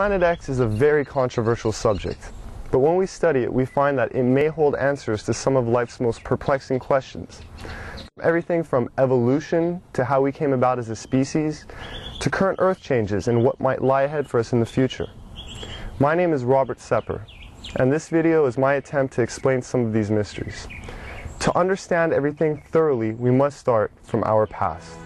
Planet X is a very controversial subject, but when we study it, we find that it may hold answers to some of life's most perplexing questions. Everything from evolution to how we came about as a species, to current Earth changes and what might lie ahead for us in the future. My name is Robert Sepehr, and this video is my attempt to explain some of these mysteries. To understand everything thoroughly, we must start from our past.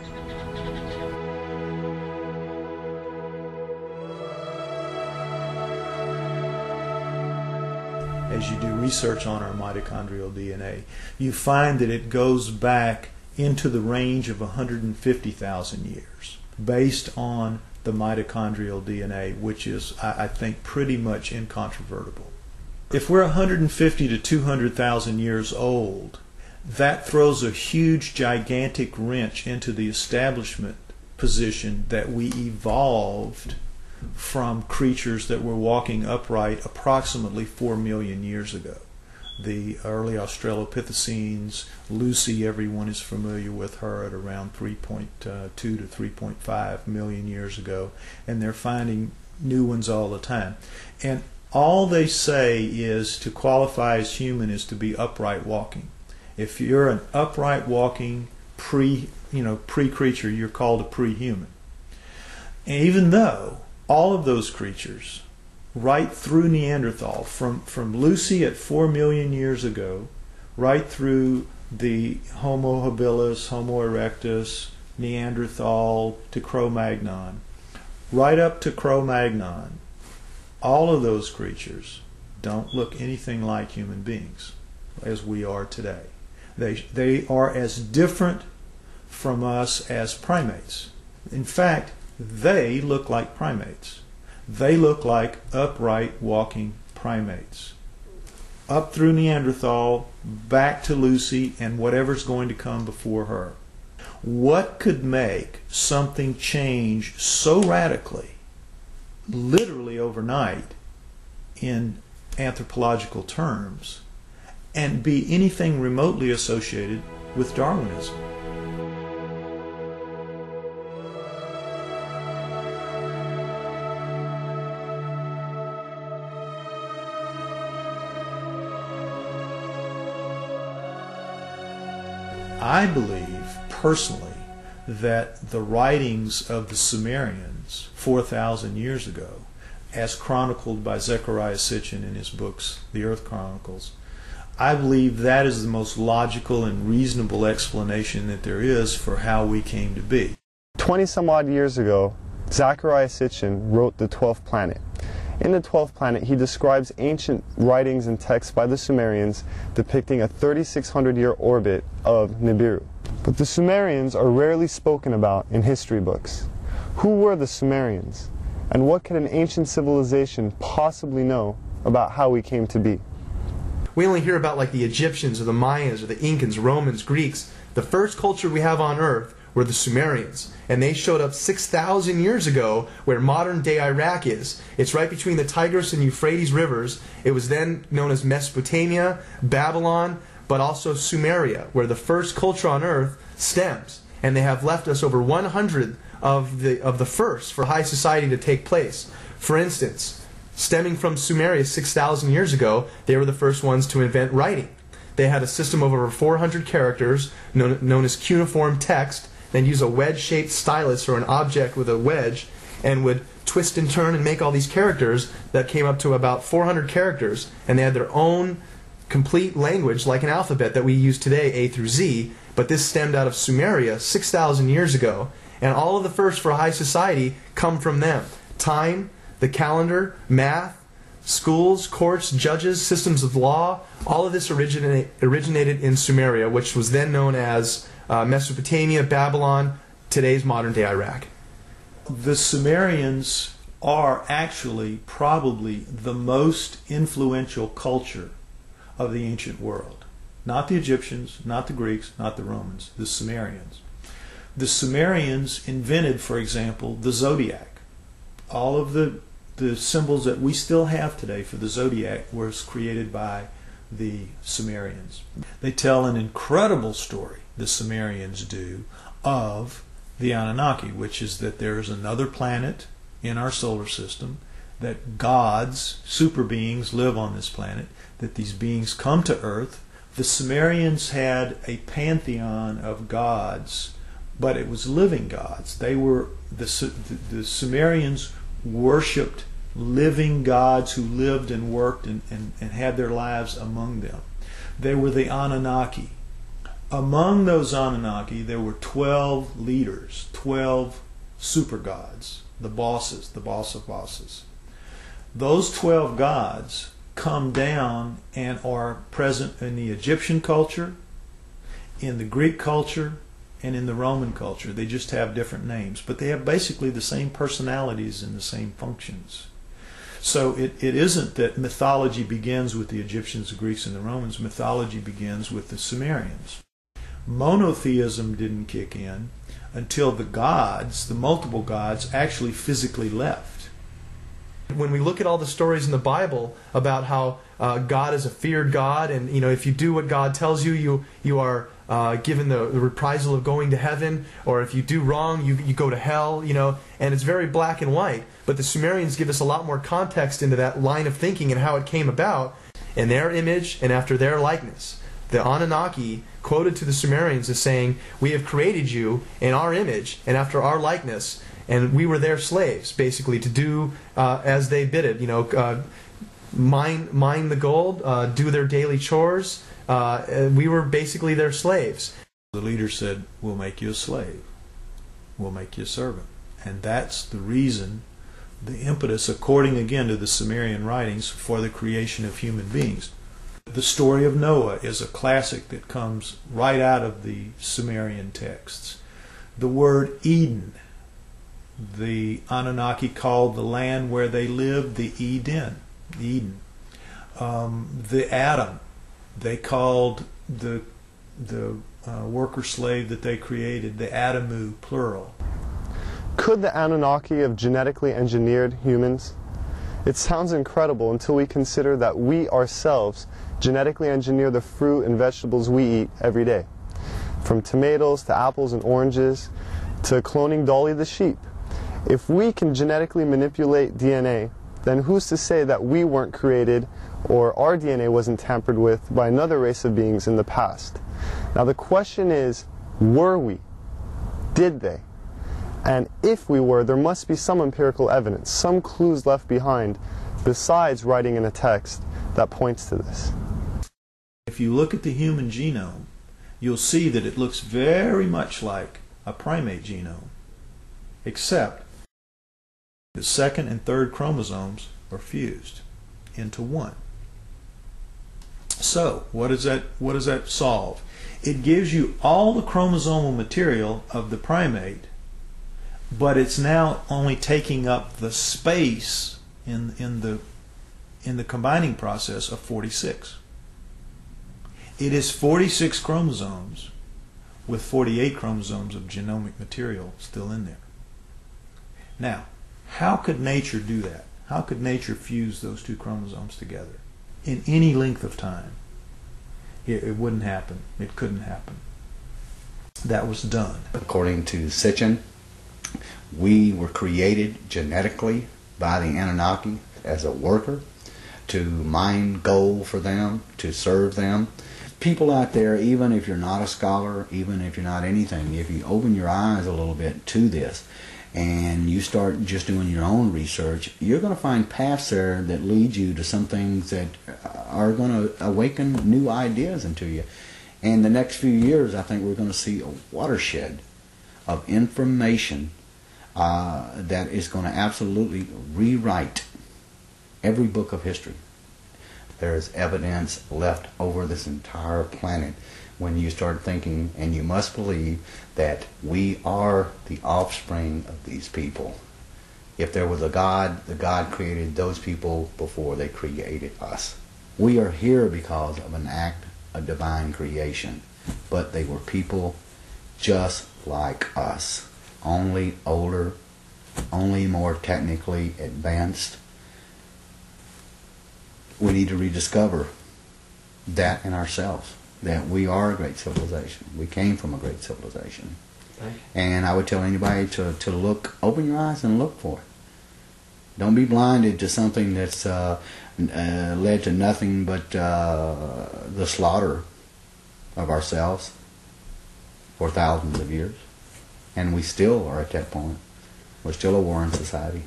As you do research on our mitochondrial DNA, you find that it goes back into the range of 150,000 years based on the mitochondrial DNA, which is, I, think, pretty much incontrovertible. If we're 150 to 200,000 years old, that throws a huge, gigantic wrench into the establishment position that we evolved from creatures that were walking upright approximately 4 million years ago. The early Australopithecines, Lucy, everyone is familiar with her at around 3.2 uh, to 3.5 million years ago, and they're finding new ones all the time. And all they say is to qualify as human is to be upright walking. If you're an upright walking pre, you know, pre-creature, you're called a pre-human. And even though all of those creatures right through Neanderthal, from, from Lucy at 4 million years ago, right through the Homo habilis, Homo erectus, Neanderthal to Cro Magnon, right up to Cro Magnon, all of those creatures don't look anything like human beings as we are today. They, they are as different from us as primates. In fact, they look like primates. They look like upright walking primates. Up through Neanderthal, back to Lucy, and whatever's going to come before her. What could make something change so radically, literally overnight, in anthropological terms, and be anything remotely associated with Darwinism? I believe personally that the writings of the Sumerians 4,000 years ago, as chronicled by Zecharia Sitchin in his books, The Earth Chronicles, I believe that is the most logical and reasonable explanation that there is for how we came to be. 20 some odd years ago, Zecharia Sitchin wrote The Twelfth Planet. In the 12th planet, he describes ancient writings and texts by the Sumerians depicting a 3,600 year orbit of Nibiru. But the Sumerians are rarely spoken about in history books. Who were the Sumerians? And what could an ancient civilization possibly know about how we came to be? We only hear about like the Egyptians or the Mayans or the Incans, Romans, Greeks. The first culture we have on earth were the Sumerians. And they showed up 6,000 years ago where modern day Iraq is. It's right between the Tigris and Euphrates rivers. It was then known as Mesopotamia, Babylon, but also Sumeria, where the first culture on earth stems. And they have left us over 100 of the, of the first for high society to take place. For instance, stemming from Sumeria 6,000 years ago, they were the first ones to invent writing. They had a system of over 400 characters known, known as cuneiform text then use a wedge-shaped stylus or an object with a wedge and would twist and turn and make all these characters that came up to about 400 characters. And they had their own complete language like an alphabet that we use today A through Z. But this stemmed out of Sumeria 6,000 years ago. And all of the first for high society come from them. Time the calendar math schools courts judges systems of law all of this originated in Sumeria which was then known as uh, Mesopotamia, Babylon, today's modern day Iraq. The Sumerians are actually probably the most influential culture of the ancient world. Not the Egyptians, not the Greeks, not the Romans, the Sumerians. The Sumerians invented, for example, the zodiac. All of the, the symbols that we still have today for the zodiac was created by the Sumerians. They tell an incredible story the Sumerians do of the Anunnaki, which is that there is another planet in our solar system that gods, super beings, live on this planet, that these beings come to Earth. The Sumerians had a pantheon of gods, but it was living gods. They were the, the, Sumerians worshipped living gods who lived and worked and, and, and had their lives among them. They were the Anunnaki. Among those Anunnaki, there were 12 leaders, 12 super gods, the bosses, the boss of bosses. Those 12 gods come down and are present in the Egyptian culture, in the Greek culture, and in the Roman culture. They just have different names, but they have basically the same personalities and the same functions. So it, it isn't that mythology begins with the Egyptians, the Greeks, and the Romans. Mythology begins with the Sumerians. Monotheism didn't kick in until the gods, the multiple gods, actually physically left. When we look at all the stories in the Bible about how uh, God is a feared God, and you know if you do what God tells you, you you are uh, given the, the, reprisal of going to heaven, or if you do wrong, you you go to hell. You know, and it's very black and white. But the Sumerians give us a lot more context into that line of thinking and how it came about in their image and after their likeness. The Anunnaki quoted to the Sumerians as saying, "We have created you in our image and after our likeness." And we were their slaves, basically, to do uh, as they bid it. You know, uh, mine mine the gold, uh, do their daily chores. Uh, we were basically their slaves. The leader said, "We'll make you a slave. We'll make you a servant," and that's the reason, the impetus, according again to the Sumerian writings, for the creation of human beings. The story of Noah is a classic that comes right out of the Sumerian texts. The word Eden, the Anunnaki called the land where they lived the Eden. Eden. Um, the Adam, they called the the uh, worker slave that they created the Adamu, plural. Could the Anunnaki have genetically engineered humans? It sounds incredible until we consider that we ourselves genetically engineer the fruit and vegetables we eat every day. From tomatoes to apples and oranges to cloning Dolly the sheep. If we can genetically manipulate DNA, then who's to say that we weren't created or our DNA wasn't tampered with by another race of beings in the past? Now the question is, were we? Did they? And if we were, there must be some empirical evidence, some clues left behind, besides writing in a text that points to this. If you look at the human genome, you'll see that it looks very much like a primate genome, except the second and third chromosomes are fused into one. So, what does that what does that solve? It gives you all the chromosomal material of the primate, but it's now only taking up the space in in the in the combining process of 46. It is 46 chromosomes with 48 chromosomes of genomic material still in there. Now, how could nature do that? How could nature fuse those two chromosomes together in any length of time? It, it wouldn't happen. It couldn't happen. That was done. According to Sitchin, we were created genetically by the Anunnaki as a worker to mine gold for them, to serve them. People out there, even if you're not a scholar, even if you're not anything, if you open your eyes a little bit to this, and you start just doing your own research, you're going to find paths there that lead you to some things that are going to awaken new ideas into you. And the next few years, I think we're going to see a watershed of information uh, that is going to absolutely rewrite every book of history. There is evidence left over this entire planet when you start thinking, and you must believe, that we are the offspring of these people. If there was a God, the God created those people before they created us. We are here because of an act of divine creation, but they were people just like us, only older, only more technically advanced. We need to rediscover that in ourselves that we are a great civilization. We came from a great civilization. And I would tell anybody to, to look, open your eyes and look for it. Don't be blinded to something that's uh, uh, led to nothing but uh, the slaughter of ourselves for thousands of years. And we still are at that point. We're still a warring society.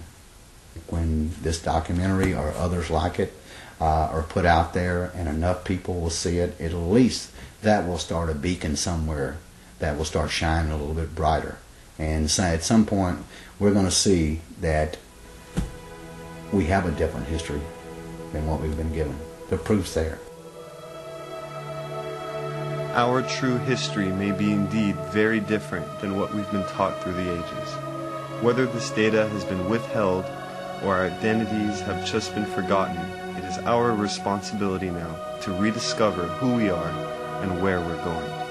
When this documentary or others like it uh, are put out there and enough people will see it, at least that will start a beacon somewhere that will start shining a little bit brighter. And at some point, we're going to see that we have a different history than what we've been given. The proof's there. Our true history may be indeed very different than what we've been taught through the ages. Whether this data has been withheld or our identities have just been forgotten, it is our responsibility now to rediscover who we are and where we're going.